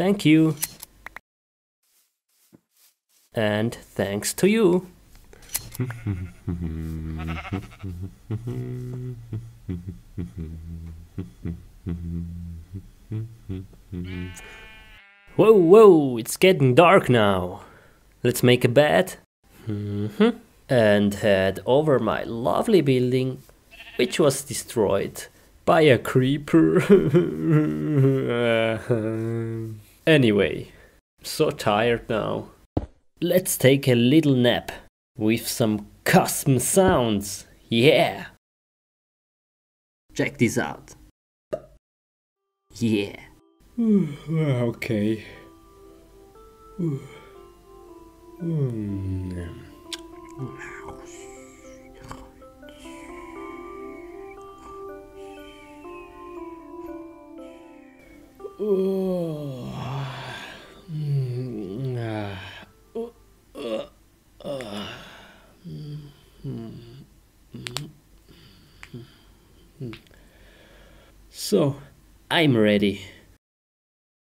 Thank you. And thanks to you. Whoa, whoa, it's getting dark now. Let's make a bed. Mhm. And head over my lovely building, which was destroyed by a creeper. anyway, so tired now. Let's take a little nap with some custom sounds. Yeah. Check this out. Yeah. okay. So, I'm ready.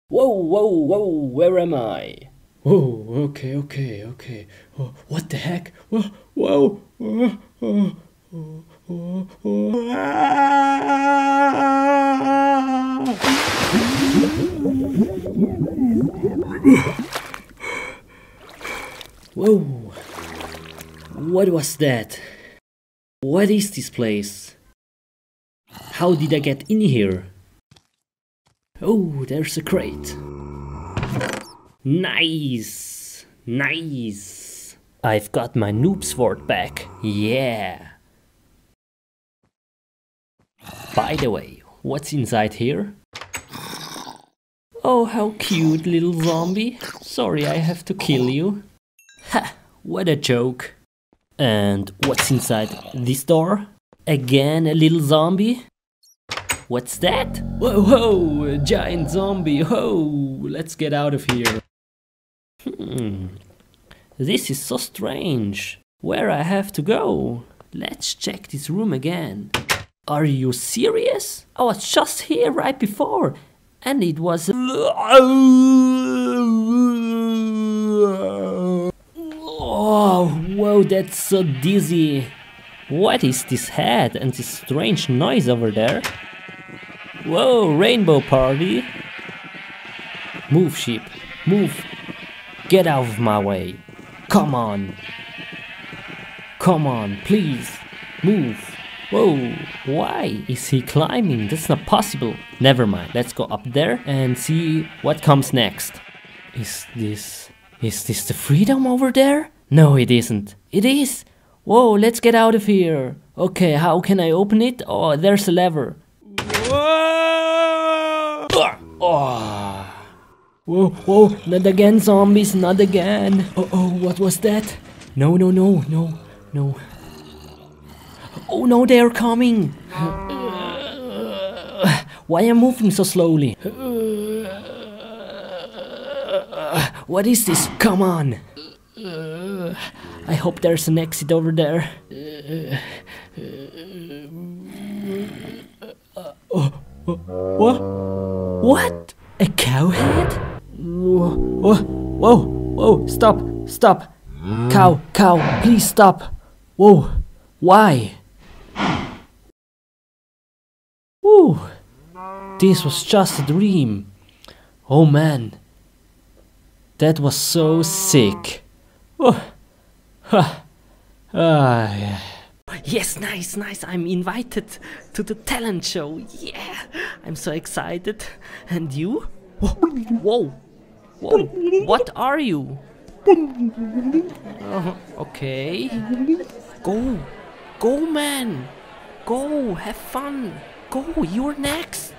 Whoa, whoa, whoa, where am I? Whoa, okay, okay, okay. Oh, what the heck? Whoa, whoa, whoa, whoa, whoa, whoa, whoa. Whoa, what was that? What is this place? How did I get in here? Oh, there's a crate. Nice! Nice! I've got my noob sword back. Yeah! By the way, what's inside here? Oh, how cute, little zombie. Sorry, I have to kill you. Ha! What a joke. And what's inside this door? Again, a little zombie? What's that? Whoa, whoa, a giant zombie. Whoa, let's get out of here. Hmm, this is so strange. Where I have to go? Let's check this room again. Are you serious? I was just here right before, and it was. Oh, whoa, that's so dizzy. What is this head and this strange noise over there? Whoa, rainbow party! Move, sheep, move! Get out of my way! Come on! Come on, please! Move! Whoa, why is he climbing? That's not possible. Never mind, let's go up there and see what comes next. Is this. Is this the freedom over there? No, it isn't. It is! Whoa, let's get out of here! Okay, how can I open it? Oh, there's a lever. Oh. Whoa, whoa, not again, zombies, not again. Oh, oh, what was that? No, no, no, no, no. Oh no, they're coming. Why am I moving so slowly? What is this? Come on. I hope there's an exit over there. Oh, what? What? A cow head? Whoa, whoa, whoa, stop, stop. Cow, cow, please stop. Whoa, why? Whew, this was just a dream. Oh man, that was so sick. Oh, ha, ah, yeah. Yes, nice, nice. I'm invited to the talent show. Yeah, I'm so excited. And you? Whoa, whoa. What are you? Uh, okay. Go, go, man. Go, have fun. Go, you're next.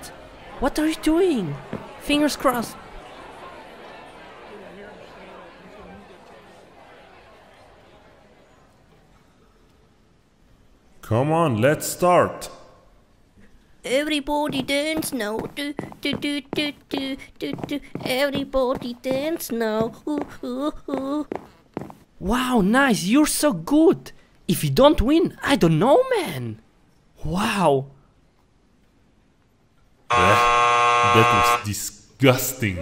What are you doing? Fingers crossed. Come on, let's start. Everybody dance now. Do, do, do, do, do, do, do. Everybody dance now. Ooh, ooh, ooh. Wow, nice. You're so good. If you don't win, I don't know, man. Wow. Yeah, that was disgusting.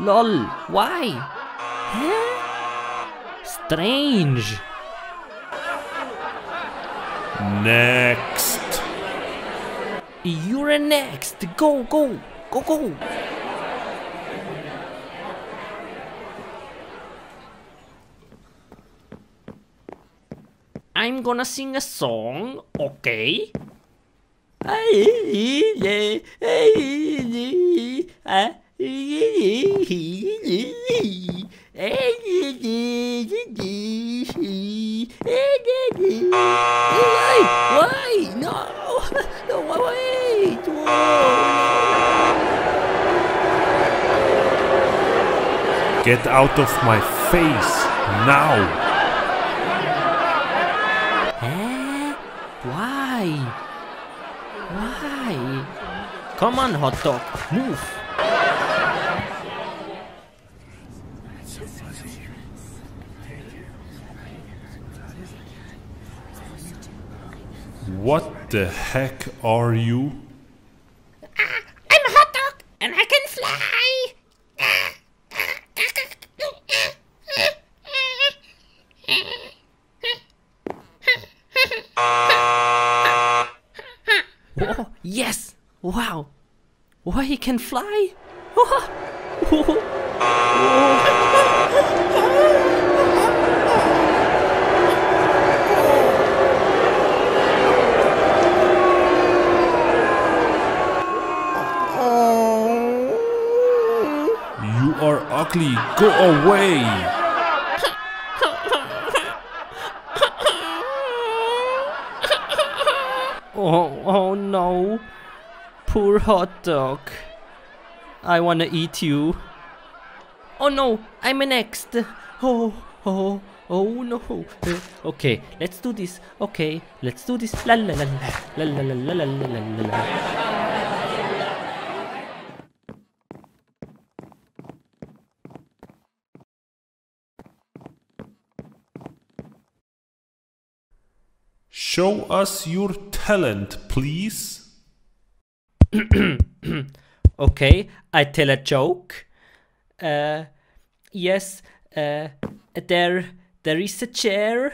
Lol, why? Huh? Strange. Next. You're next. Go, go, go, go. I'm gonna sing a song, okay? Why? Why? No! No, wait! Get out of my face now. Why? Why? Come on, hot dog, move! What the heck are you? I'm a hot dog and I can fly. Oh, yes! Wow! Why he can fly? You are ugly. Go away. Oh, oh no! Poor hot dog. I wanna eat you. Oh no, I'm next. Oh, oh, oh no. Uh, Okay, let's do this. Okay, let's do this. La la la la la la la la la la la. Show us your talent, please. Okay, I tell a joke. Uh, yes, uh, there, there is a chair.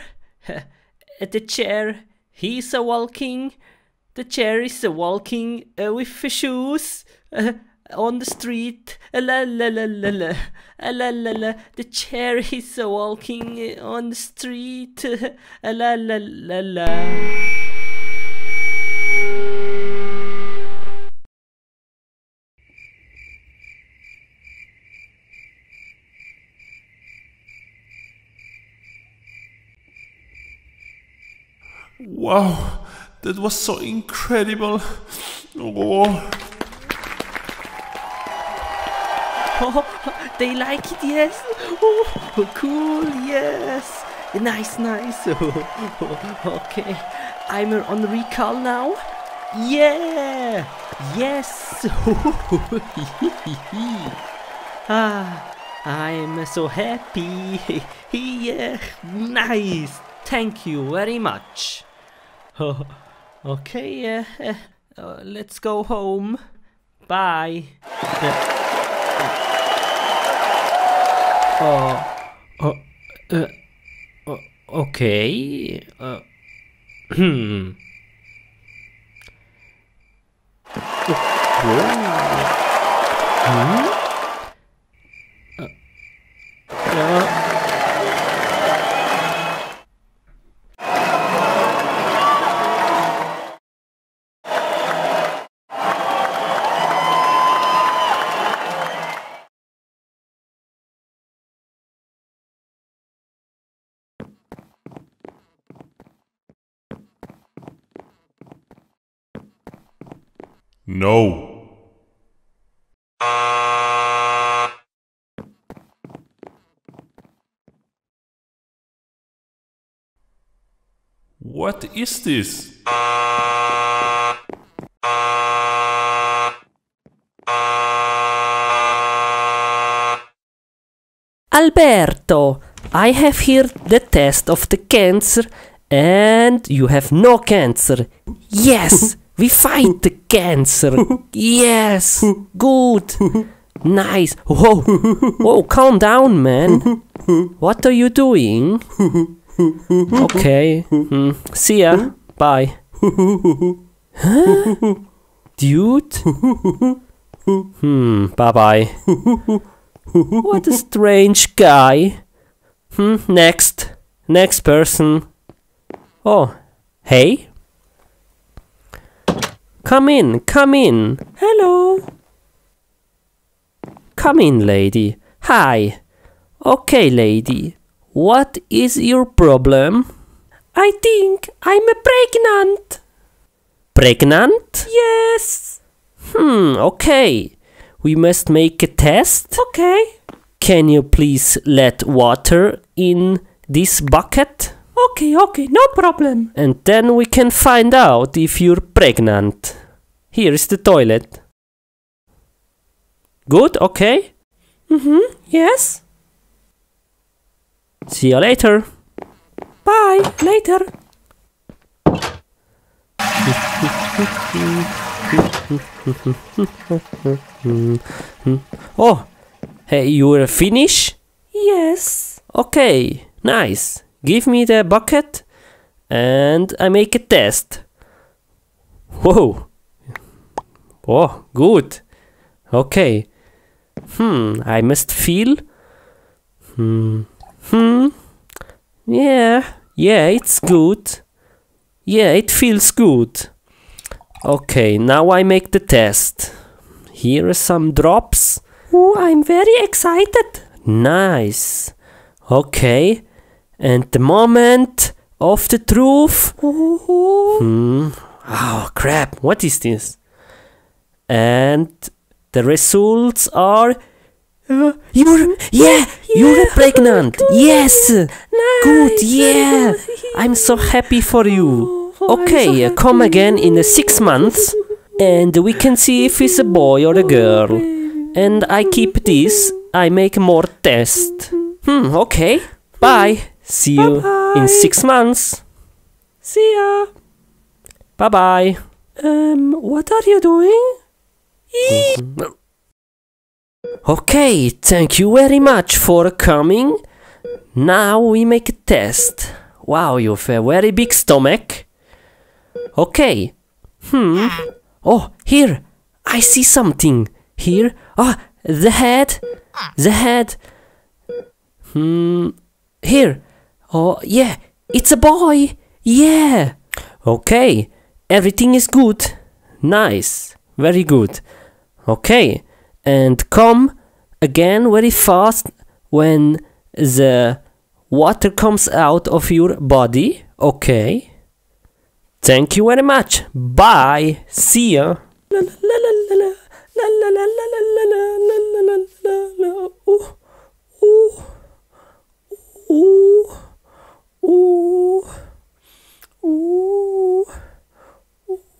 the chair, he's a walking. The chair is a walking uh, with shoes on the street. La la la la la. La la la. The chair is a walking on the street. La la la la. Wow, that was so incredible. Oh, Oh, they like it, yes. Oh, cool, yes. Nice, nice. Okay, I'm on recall now. Yeah, yes. ah, I'm so happy. yeah, nice. Thank you very much. Okay, uh, uh, let's go home. Bye. Uh, Oh, oh, uh, oh, okay. Uh, hmm. Whoa. Hmm? Uh, uh, no. What is this? Alberto, I have here the test of the cancer and you have no cancer. Yes, we fight the cancer. Yes, good. Nice. Whoa. Whoa, calm down, man. What are you doing? Okay. Hmm. See ya. Bye. Huh? Dude? Hmm. Bye bye. What a strange guy. Hmm. Next. Next person. Oh. Hey. Come in. Come in. Hello. Come in, lady. Hi. Okay, lady. What is your problem? I think I'm pregnant. Pregnant? Yes. Hmm, okay. We must make a test. Okay. Can you please let water in this bucket? Okay, okay, no problem. And then we can find out if you're pregnant. Here is the toilet. Good, okay? Mm-hmm, yes. See you later. Bye, later. oh, hey, you're finished? Yes. Okay, nice. Give me the bucket and I make a test. Whoa. Oh, good. Okay. Hmm, I must feel. Hmm. Hmm. Yeah. Yeah, it's good. Yeah, it feels good. Okay, now I make the test. Here are some drops. Oh, I'm very excited. Nice. Okay. And the moment of the truth. Hmm. Oh, crap. What is this? And the results are. Uh, you're. Yeah! You're pregnant! Yes! nice. Good, yeah! I'm so happy for you. Okay, uh, come again in uh, six months and we can see if it's a boy or a girl. And I keep this, I make more tests. Hmm, okay. Bye. See you in six months. See ya. Bye bye. Um, what are you doing? Okay, thank you very much for coming. Now we make a test. Wow, you have a very big stomach. Okay. Hmm. Oh, here. I see something. Here. Oh, the head. The head. Hmm. Here. Oh, yeah. It's a boy. Yeah. Okay. Everything is good. Nice. Very good. Okay. And come again very fast when the water comes out of your body. Okay. Thank you very much. Bye. See ya. 오, 오,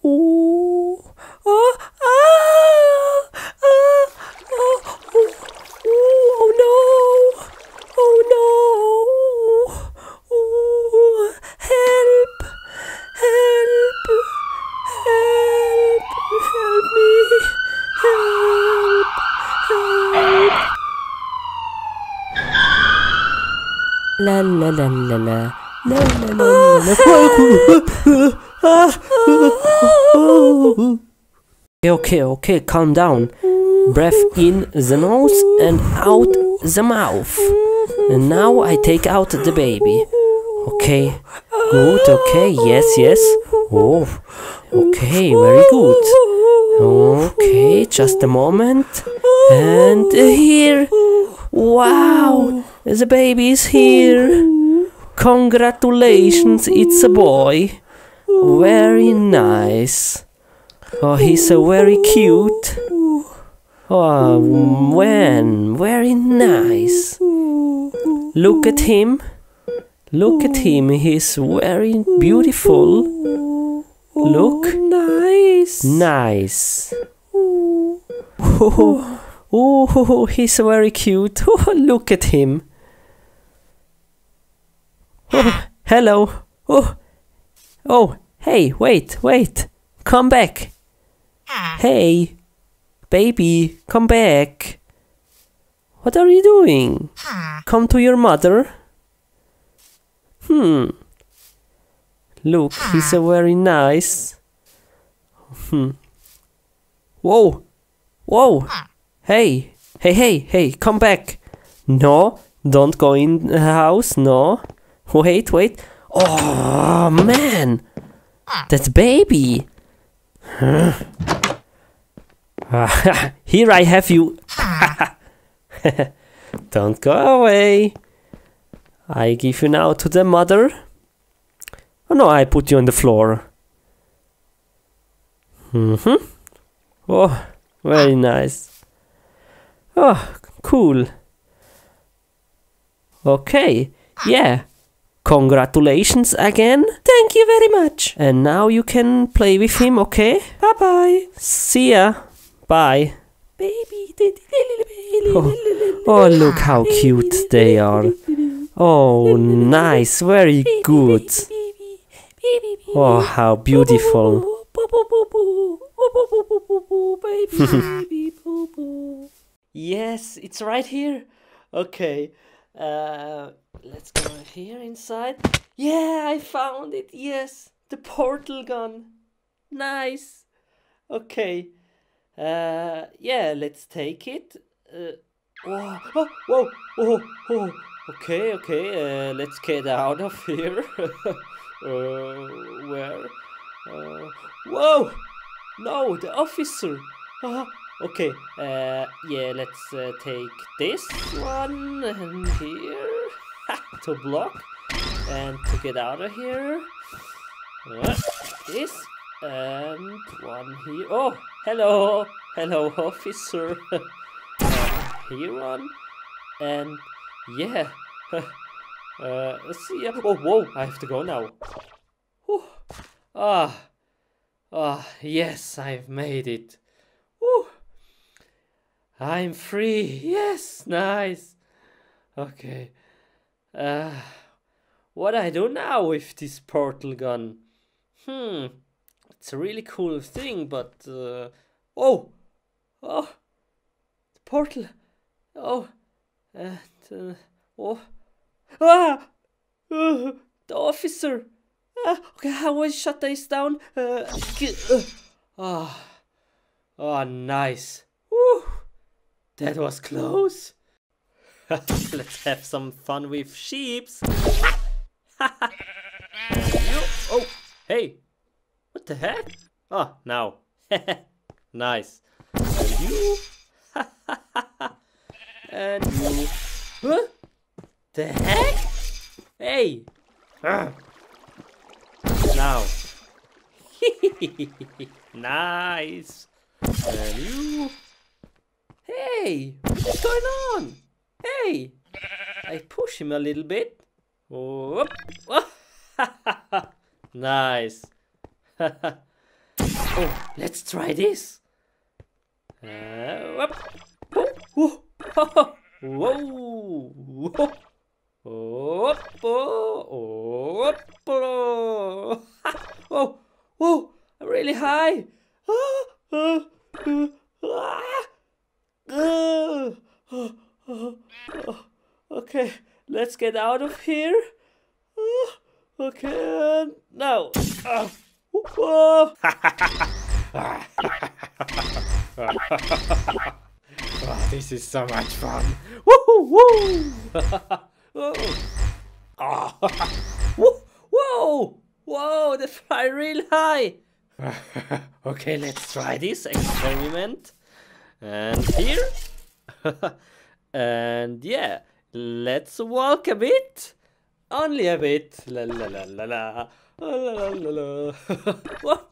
오, 아, 아! La la la la la. La la la. Okay, okay, okay, calm down. Breath in the nose and out the mouth. And now I take out the baby. Okay, good, okay, yes, yes. Oh, okay, very good. Okay, just a moment. And here. Wow, the baby is here. Congratulations, it's a boy. Very nice. Oh, he's so very cute. Oh, when very nice. Look at him. Look at him. He's very beautiful. Look. Nice. Nice. Oh, oh, he's very cute. Oh, look at him. Oh, hello. Oh, oh, hey, wait, wait. Come back. Hey, baby, come back. What are you doing? Come to your mother. Hmm. Look, he's a very nice. Hmm. Whoa! Whoa! Hey! Hey, hey, hey, come back! No, don't go in the house, no. Wait, wait. Oh, man! That's baby! Here I have you. Don't go away. I give you now to the mother. Oh no, I put you on the floor. Mm-hmm. Oh, very nice. Oh, cool. Okay, yeah. Congratulations again. Thank you very much. And now you can play with him, okay? Bye bye. See ya. Bye. Baby. Oh, oh, look how cute they are. Oh, nice. Very good. Oh, how beautiful. Yes, it's right here. Okay. Uh, here inside. Yeah, I found it. Yes, the portal gun. Nice. Okay. Uh, yeah, let's take it. Uh, whoa, oh, whoa, whoa, whoa. Okay, okay. Uh, let's get out of here. uh, where? Uh, whoa! No, the officer. Uh, okay. Uh, yeah, let's uh, take this one and here to block and to get out of here. This and one here. Oh, hello, hello, officer. uh, here one and yeah. uh, see ya. Oh, whoa! I have to go now. Whew. Ah, ah, yes, I've made it. Whew. I'm free. Yes, nice. Okay. Uh, what I do now with this portal gun? Hmm, it's a really cool thing, but uh, oh, oh, the portal. Oh, and uh, oh, ah, uh, the officer. Ah, okay, how will shut this down? Uh, uh, ah, oh, nice. Woo, that was close. Let's have some fun with sheeps. oh, hey, what the heck? Oh, now. nice. And you. and you. Huh? The heck? Hey. Ah. Now. nice. And you. Hey, what's going on? Hey, I push him a little bit. Oh, nice. oh, let's try this. Uh, whoa, whoa, whoa, whoa. Oh, oh, whoa, really high. Ah, ah, ah, ah, ah, ah, ah. Okay, let's get out of here. Ah, Okay, and now. Ah, whoa. Oh, this is so much fun. Woo, woo. oh. Ah. Whoa, whoa, whoa, they fly real high. okay, let's try this experiment. And here. and yeah, let's walk a bit. Only a bit. La la la la la. La la la la. Whoop.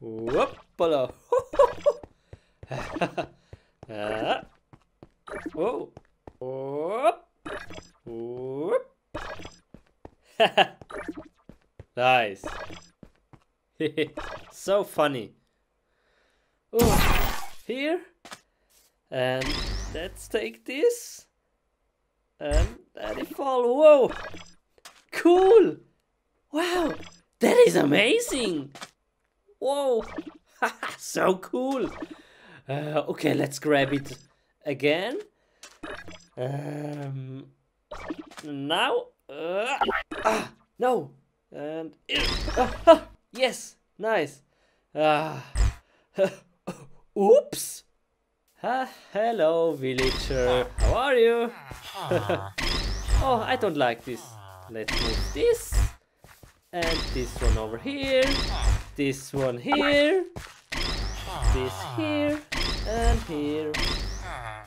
Whoop-a-la. Ah. Whoa. Whoop. Whoop. nice. so funny. Oh, here. And let's take this. And let it fall. Whoa. Cool. Wow. That is amazing. Whoa. so cool. Uh, okay, let's grab it again. Um, now, uh, ah, no, and ah, ah, yes, nice. Ah, oops. Ah, hello, villager. How are you? oh, I don't like this. Let's move this and this one over here. This one here. This here and here.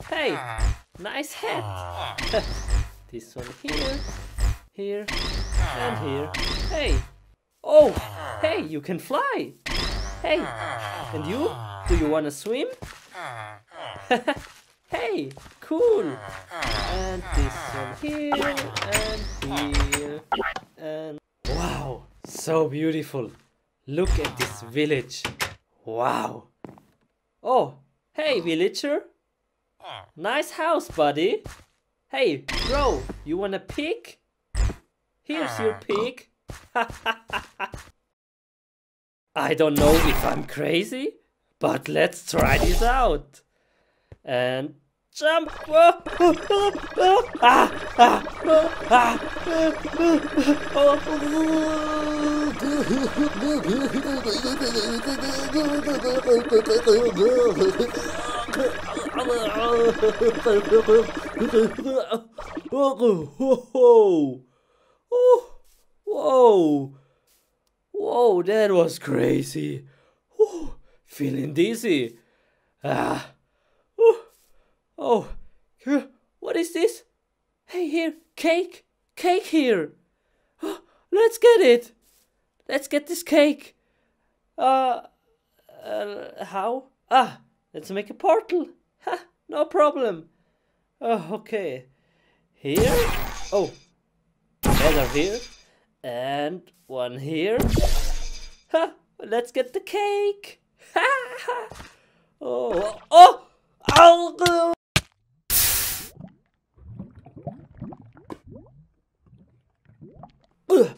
Hey, nice hat. this one here, here, and here. Hey. Oh, hey, you can fly. Hey, and you? Do you wanna swim? hey, cool. And this one here, and here, and wow, so beautiful. Look at this village. Wow. Oh, hey, villager. Nice house, buddy. Hey, bro, you want a pig? Here's your pig. I don't know if I'm crazy, but let's try this out. And jump. Ah, ah, ah! Oh, whoa! Whoa, that was crazy. Whew, feeling dizzy. Ah. Oh, what is this? Hey, here, cake, cake here. Oh, let's get it. Let's get this cake. Uh, uh, how? Ah, let's make a portal. Ha, no problem. Oh, okay. Here. Oh, another here. And one here. Ha, let's get the cake. Ha, ha. Oh, oh, oh. Ugh.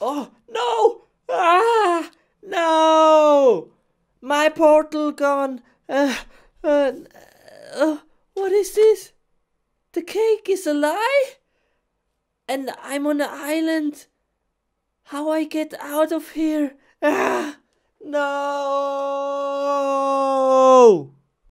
Oh, no! Ah, no! My portal gone. Uh, uh, uh, what is this? The cake is a lie? And I'm on an island. How I get out of here? Ah, no!